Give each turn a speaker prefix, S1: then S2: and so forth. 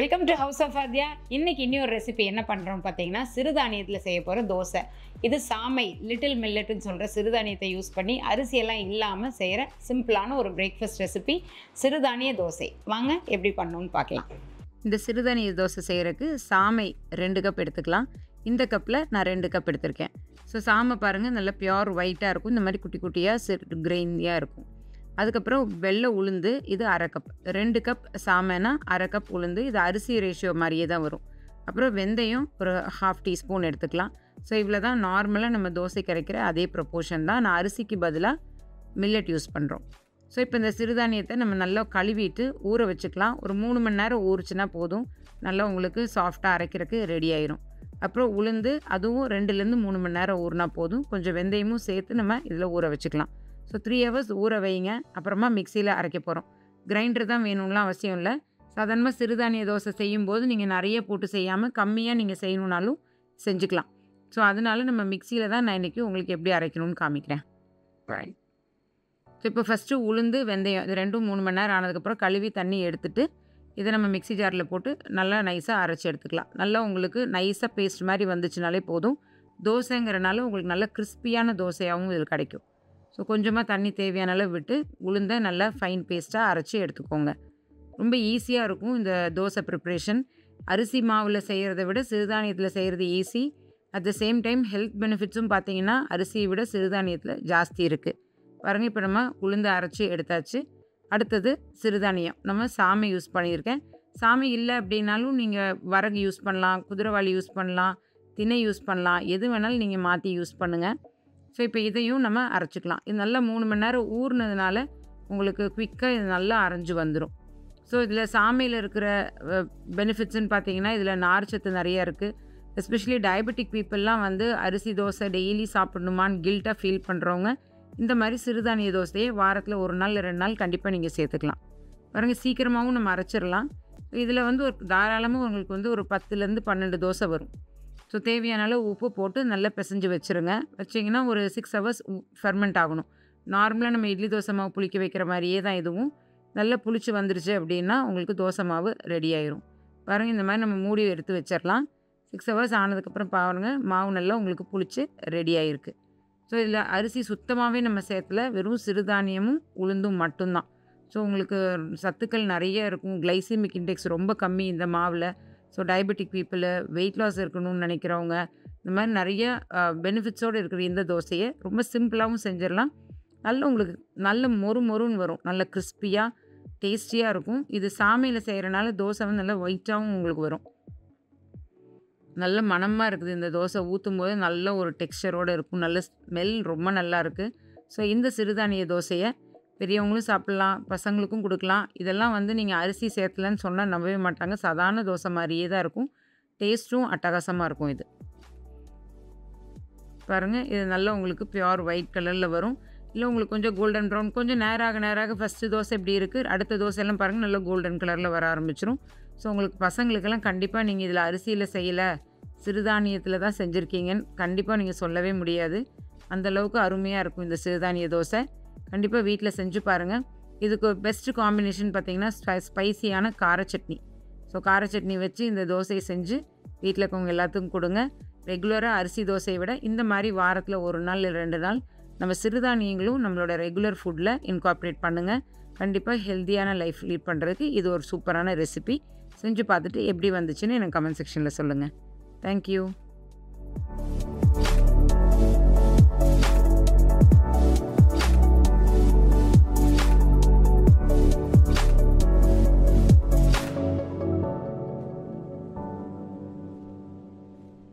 S1: Welcome to house of Aadhya இன்னைக்கு இன்னொரு recipe என்ன பண்ணுறோம் பார்த்தீங்கன்னா சிறுதானியத்தில் செய்ய போகிற தோசை. இது சாமை லிட்டில் மில்லட்டுன்னு சொல்கிற சிறுதானியத்தை யூஸ் பண்ணி அரிசியெல்லாம் இல்லாமல் செய்கிற சிம்பிளான ஒரு பிரேக்ஃபாஸ்ட் ரெசிபி சிறுதானிய தோசை. வாங்க எப்படி பண்ணணும்னு பார்க்கலாம். இந்த சிறுதானிய தோசை செய்கிறதுக்கு சாமை ரெண்டு கப் எடுத்துக்கலாம். இந்த கப்பில் நான் ரெண்டு கப் எடுத்திருக்கேன். ஸோ சாமை பாருங்கள் நல்லா பியோர் ஒயிட்டாக இருக்கும். இந்த மாதிரி குட்டி குட்டியாக சிறு கிரெயினியாக இருக்கும். அதுக்கப்புறம் வெள்ளை உளுந்து இது அரை கப் ரெண்டு கப் சாமைனா அரை கப் உளுந்து இது அரிசி ரேஷியோ மாதிரியே தான் வரும். அப்புறம் வெந்தயம் ஒரு ஹாஃப் டீஸ்பூன் எடுத்துக்கலாம். ஸோ இவ்வளோ தான் நார்மலாக நம்ம தோசை கிடைக்கிற அதே ப்ரொப்போர்ஷன் தான். நான் அரிசிக்கு பதிலாக மில்லட் யூஸ் பண்ணுறோம் ஸோ இப்போ இந்த சிறுதானியத்தை நம்ம நல்லா கழுவிட்டு ஊற வச்சுக்கலாம். ஒரு மூணு மணி நேரம் ஊறிச்சுன்னா போதும். நல்லா உங்களுக்கு சாஃப்டாக அரைக்கிறதுக்கு ரெடி ஆயிரும். அப்புறம் உளுந்து அதுவும் ரெண்டுலேருந்து மூணு மணி நேரம் ஊறினா போதும். கொஞ்சம் வெந்தயமும் சேர்த்து நம்ம இதில் ஊற வச்சுக்கலாம். ஸோ த்ரீ ஹவர்ஸ் ஊற வைங்க அப்புறமா மிக்சியில் அரைக்க போகிறோம் கிரைண்டர் தான் வேணும்லாம் அவசியம் இல்லை. சாதாரணமாக சிறுதானிய தோசை செய்யும்போது நீங்கள் நிறைய போட்டு செய்யாமல் கம்மியாக நீங்கள் செய்யணுன்னாலும் செஞ்சுக்கலாம். ஸோ அதனால நம்ம மிக்சியில் தான் நான் இன்றைக்கி உங்களுக்கு எப்படி அரைக்கணும்னு காமிக்கிறேன். ஸோ இப்போ ஃபஸ்ட்டு உளுந்து வெந்தயம் இது ரெண்டும் மூணு மணி நேரம் ஆனதுக்கப்புறம் கழுவி தண்ணி எடுத்துட்டு இதை நம்ம மிக்ஸி ஜாரில் போட்டு நல்லா நைஸாக அரைச்சி எடுத்துக்கலாம். நல்லா உங்களுக்கு நைஸாக பேஸ்ட் மாதிரி வந்துச்சுனாலே போதும். தோசைங்கிறனால உங்களுக்கு நல்ல கிறிஸ்பியான தோசையாகவும் இது கிடைக்கும். கொஞ்சமாக தண்ணி தேவையான அளவு விட்டு உளுந்த நல்லா ஃபைன் பேஸ்ட்டாக அரைச்சி எடுத்துக்கோங்க. ரொம்ப ஈஸியாக இருக்கும் இந்த தோசை ப்ரிப்ரேஷன் அரிசி மாவில் செய்கிறத விட சிறுதானியத்தில் செய்கிறது easy at the same time health பெனிஃபிட்ஸும் பார்த்தீங்கன்னா அரிசியை விட சிறுதானியத்தில் ஜாஸ்தி இருக்குது பாருங்க இப்போ நம்ம உளுந்து அரைச்சி எடுத்தாச்சு. அடுத்தது சிறுதானியம். நம்ம சாமை யூஸ் பண்ணியிருக்கேன். சாமை இல்லை அப்படின்னாலும் நீங்கள் வரகு யூஸ் பண்ணலாம் குதிரைவாளி யூஸ் பண்ணலாம் திணை யூஸ் பண்ணலாம் எது வேணாலும் நீங்கள் மாற்றி யூஸ் பண்ணுங்கள் ஸோ இப்போ இதையும் நம்ம அரைச்சிக்கலாம். இது நல்லா மூணு மணி நேரம் ஊறினதுனால உங்களுக்கு குயிக்காக இது நல்லா அரைஞ்சு வந்துடும் ஸோ இதில் சாமையில் இருக்கிற பெனிஃபிட்ஸுன்னு பார்த்தீங்கன்னா இதில் நார்ச்சத்து நிறையா இருக்குது எஸ்பெஷலி டயபெட்டிக் பீப்புளெலாம் வந்து அரிசி தோசை டெய்லி சாப்பிடணுமான்னு கில்ட்டாக ஃபீல் பண்ணுறவங்க இந்த மாதிரி சிறுதானிய தோசையை வாரத்தில் ஒரு நாள் ரெண்டு நாள் கண்டிப்பாக நீங்கள் சேர்த்துக்கலாம். பாருங்க சீக்கிரமாகவும் நம்ம அரைச்சிடலாம். இதில் வந்து ஒரு தாராளமாக உங்களுக்கு வந்து ஒரு பத்துலேருந்து பன்னெண்டு தோசை வரும். ஸோ தேவையான அளவு உப்பு போட்டு நல்லா பிசைஞ்சு வச்சுருங்க. வச்சிங்கன்னா ஒரு சிக்ஸ் ஹவர்ஸ் ஃபெர்மெண்ட் ஆகணும். நார்மலாக நம்ம இட்லி தோசை மாவு புளிக்க வைக்கிற மாதிரியே தான் இதுவும். நல்லா புளிச்சு வந்துருச்சு அப்படின்னா உங்களுக்கு தோசை மாவு ரெடி ஆயிரும். பாருங்கள் இந்த மாதிரி நம்ம மூடி எடுத்து வச்சிடலாம் சிக்ஸ் ஹவர்ஸ் ஆனதுக்கப்புறம் பாருங்கள் மாவு நல்லா உங்களுக்கு புளிச்சு ரெடி ஆகிருக்கு ஸோ இதில் அரிசி சுத்தமாகவே நம்ம சேர்த்துல வெறும் சிறுதானியமும் உளுந்தும் மட்டும்தான். ஸோ உங்களுக்கு சத்துக்கள் நிறைய இருக்கும். கிளைசிமிக் இண்டெக்ஸ் ரொம்ப கம்மி இந்த மாவில். So diabetic people weight loss இருக்கணும்னு நினைக்கிறவங்க இந்த மாதிரி நிறைய பெனிஃபிட்ஸோடு இருக்கிற இந்த தோசையை ரொம்ப சிம்பிளாகவும் செஞ்சிடலாம். நல்ல உங்களுக்கு நல்ல மொறு மொறுன்னு வரும். நல்ல கிறிஸ்பியாக டேஸ்டியாக இருக்கும். இது சாமியில் செய்கிறனால தோசை வந்து நல்லா ஒயிட்டாகவும் உங்களுக்கு வரும். நல்ல மணமாக இருக்குது இந்த தோசை. ஊற்றும் போது நல்ல ஒரு டெக்ஸ்டரோடு இருக்கும். நல்ல ஸ்மெல் ரொம்ப நல்லா இருக்குது ஸோ இந்த சிறுதானிய தோசையை பெரியவங்களும் சாப்பிட்லாம் பசங்களுக்கும் கொடுக்கலாம். இதெல்லாம் வந்து நீங்கள் அரிசி சேர்த்துலன்னு சொன்னால் நம்பவே மாட்டாங்க. சாதாரண தோசை மாதிரியே தான் இருக்கும். டேஸ்ட்டும் அட்டகாசமாக இருக்கும் இது. பாருங்கள் இது நல்லா உங்களுக்கு பியோர் ஒயிட் கலரில் வரும். இல்லை உங்களுக்கு கொஞ்சம் கோல்டன் ப்ரௌன் கொஞ்சம் நேராக நேராக ஃபஸ்ட்டு தோசை இப்படி இருக்குது அடுத்த தோசையெல்லாம் பாருங்கள் நல்லா கோல்டன் கலரில் வர ஆரம்பிச்சிரும். ஸோ உங்களுக்கு பசங்களுக்கெல்லாம் கண்டிப்பாக நீங்கள் இதில் அரிசியில் செய்யலை சிறுதானியத்தில் தான் செஞ்சுருக்கீங்கன்னு கண்டிப்பாக நீங்கள் சொல்லவே முடியாது. அந்தளவுக்கு அருமையாக இருக்கும் இந்த சிறுதானிய தோசை. கண்டிப்பாக வீட்டில் செஞ்சு பாருங்கள் இதுக்கு பெஸ்ட்டு காம்பினேஷன் பார்த்திங்கன்னா ஸ்ப ஸ்பைசியான கார சட்னி. ஸோ கார சட்னி வச்சு இந்த தோசையை செஞ்சு வீட்டில் இருக்கவங்க எல்லாத்துக்கும் கொடுங்க. ரெகுலராக அரிசி தோசையை விட இந்த மாதிரி வாரத்தில் ஒரு நாள் இல்லை ரெண்டு நாள் நம்ம சிறுதானியங்களும் நம்மளோட ரெகுலர் ஃபுட்டில் இன்கார்ப்ரேட் பண்ணுங்கள் கண்டிப்பாக ஹெல்த்தியான லைஃப் லீட் பண்ணுறதுக்கு இது ஒரு சூப்பரான ரெசிபி செஞ்சு பார்த்துட்டு எப்படி வந்துச்சுன்னு எனக்கு கமெண்ட் செக்ஷனில் சொல்லுங்கள் தேங்க்யூ